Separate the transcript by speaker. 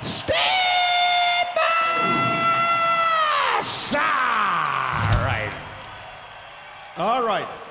Speaker 1: Steve Massa! All right. All right.